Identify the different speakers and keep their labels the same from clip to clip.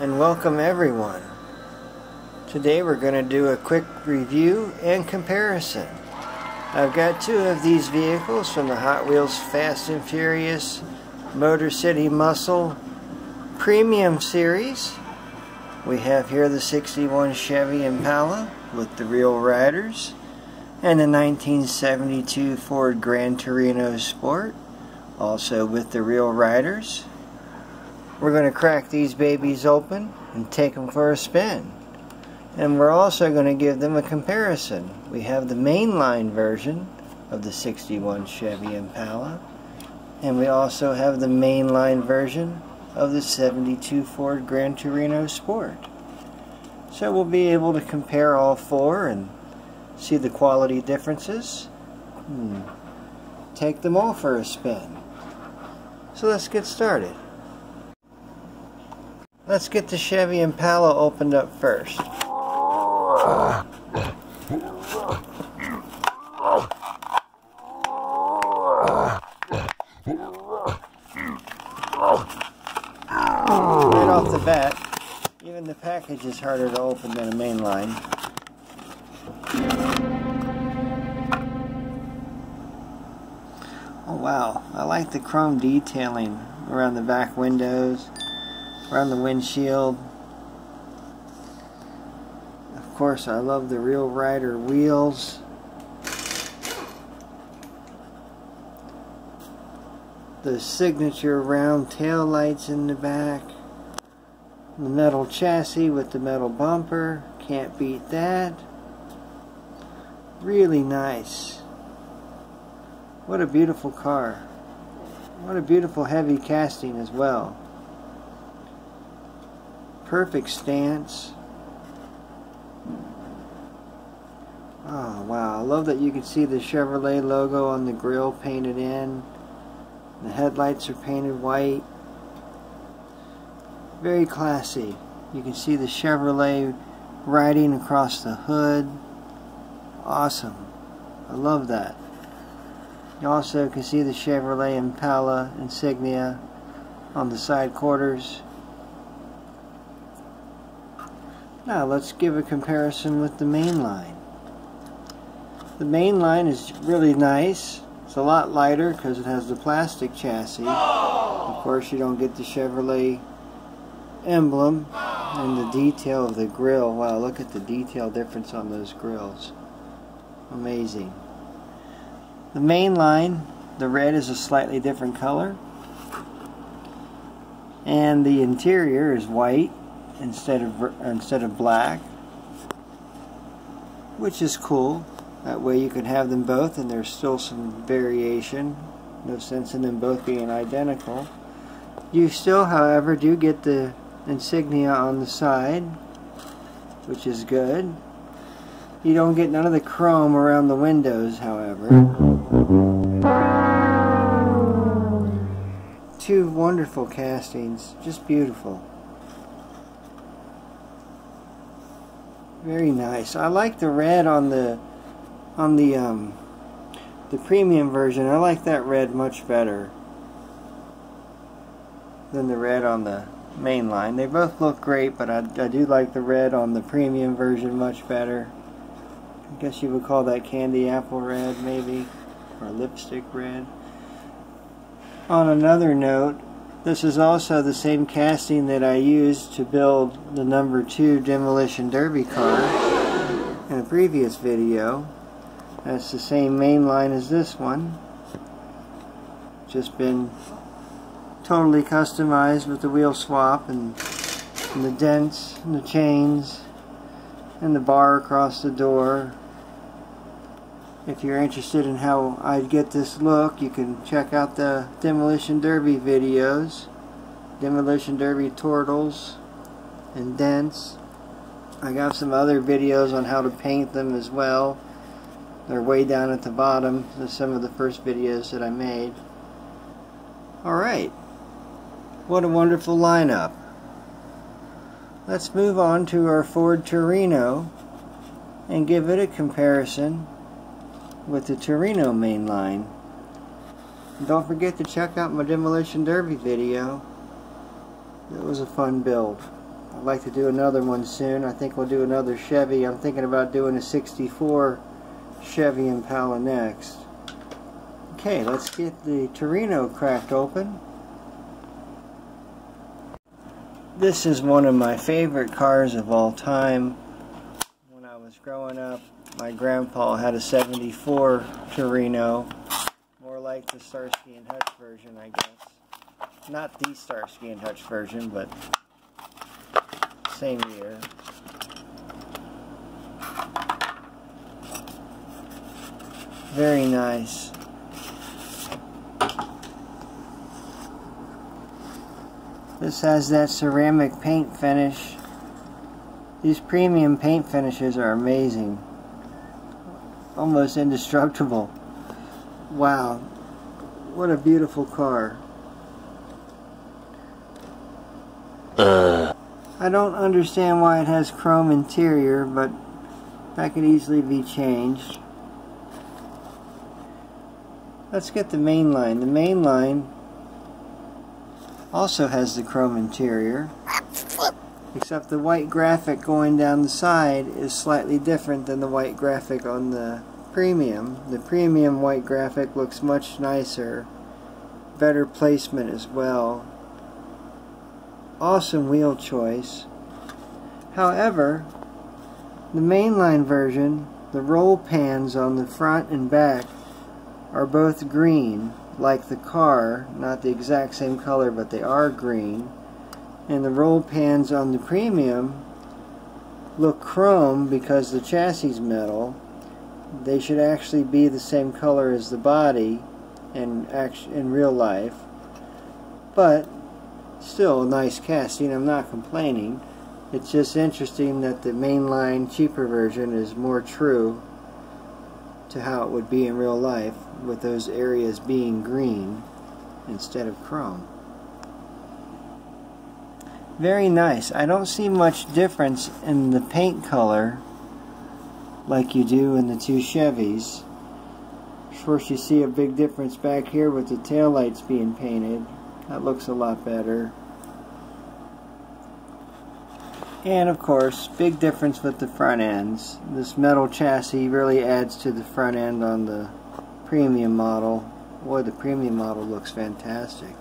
Speaker 1: and welcome everyone. Today we're going to do a quick review and comparison. I've got two of these vehicles from the Hot Wheels Fast and Furious Motor City Muscle Premium Series. We have here the 61 Chevy Impala with the real riders and the 1972 Ford Gran Torino Sport also with the real riders. We're going to crack these babies open and take them for a spin. And we're also going to give them a comparison. We have the mainline version of the 61 Chevy Impala. And we also have the mainline version of the 72 Ford Gran Torino Sport. So we'll be able to compare all four and see the quality differences. Hmm. Take them all for a spin. So let's get started. Let's get the Chevy Impala opened up first. Right off the bat, even the package is harder to open than a main line. Oh wow, I like the chrome detailing around the back windows around the windshield. Of course, I love the Real Rider wheels. The signature round tail lights in the back. The metal chassis with the metal bumper. Can't beat that. Really nice. What a beautiful car. What a beautiful heavy casting as well perfect stance. Oh wow, I love that you can see the Chevrolet logo on the grill painted in. The headlights are painted white. Very classy. You can see the Chevrolet writing across the hood. Awesome. I love that. You also can see the Chevrolet Impala insignia on the side quarters. Now let's give a comparison with the main line. The main line is really nice. It's a lot lighter because it has the plastic chassis. Of course you don't get the Chevrolet emblem and the detail of the grill. Wow, look at the detail difference on those grills. Amazing. The main line, the red is a slightly different color. And the interior is white instead of instead of black which is cool. That way you can have them both and there's still some variation no sense in them both being identical. You still however do get the insignia on the side which is good. You don't get none of the chrome around the windows however. Two wonderful castings just beautiful Very nice. I like the red on the on the um, the premium version. I like that red much better than the red on the main line. They both look great, but I, I do like the red on the premium version much better. I guess you would call that candy apple red, maybe, or lipstick red. On another note, this is also the same casting that I used to build the number 2 Demolition Derby car in a previous video. That's the same main line as this one. Just been totally customized with the wheel swap and, and the dents and the chains and the bar across the door if you're interested in how I'd get this look, you can check out the Demolition Derby videos. Demolition Derby turtles and dents. I got some other videos on how to paint them as well. They're way down at the bottom. They're some of the first videos that I made. Alright. What a wonderful lineup. Let's move on to our Ford Torino and give it a comparison with the Torino main line. Don't forget to check out my Demolition Derby video. It was a fun build. I'd like to do another one soon. I think we'll do another Chevy. I'm thinking about doing a 64 Chevy Impala next. Okay, let's get the Torino cracked open. This is one of my favorite cars of all time. When I was growing up, my grandpa had a 74 Torino. More like the Starsky and Hutch version, I guess. Not the Starsky and Hutch version, but same year. Very nice. This has that ceramic paint finish. These premium paint finishes are amazing. Almost indestructible. Wow. What a beautiful car. Uh. I don't understand why it has chrome interior, but that could easily be changed. Let's get the main line. The main line also has the chrome interior, except the white graphic going down the side is slightly different than the white graphic on the premium. The premium white graphic looks much nicer, better placement as well. Awesome wheel choice. However, the mainline version, the roll pans on the front and back are both green like the car, not the exact same color, but they are green. And the roll pans on the premium look chrome because the chassis is metal. They should actually be the same color as the body in, in real life. But still a nice casting, I'm not complaining. It's just interesting that the mainline cheaper version is more true to how it would be in real life with those areas being green instead of chrome. Very nice. I don't see much difference in the paint color like you do in the two Chevys. Of course you see a big difference back here with the taillights being painted. That looks a lot better. And of course, big difference with the front ends. This metal chassis really adds to the front end on the premium model. Boy, the premium model looks fantastic.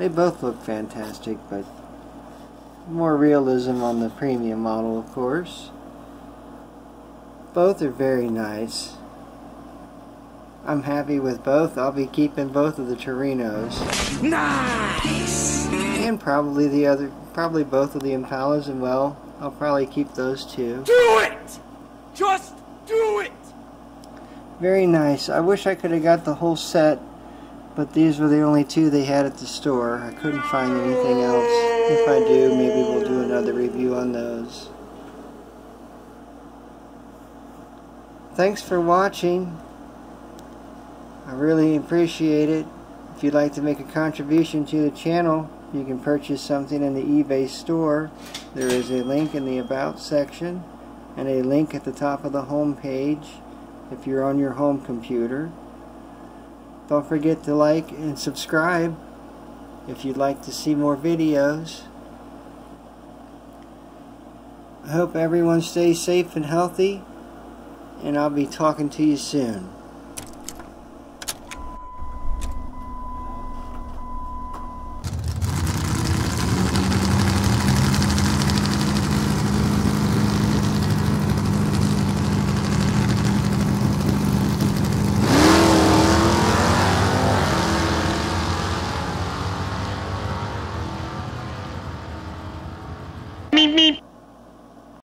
Speaker 1: They both look fantastic, but more realism on the premium model, of course. Both are very nice. I'm happy with both. I'll be keeping both of the Torinos. Nice! And probably the other probably both of the Impalas, and well, I'll probably keep those too.
Speaker 2: Do it! Just do it!
Speaker 1: Very nice. I wish I could have got the whole set, but these were the only two they had at the store. I couldn't find anything else. If I do, maybe we'll do another review on those. Thanks for watching. I really appreciate it. If you'd like to make a contribution to the channel, you can purchase something in the eBay store. There is a link in the About section and a link at the top of the home page if you're on your home computer. Don't forget to like and subscribe if you'd like to see more videos. I hope everyone stays safe and healthy and I'll be talking to you soon.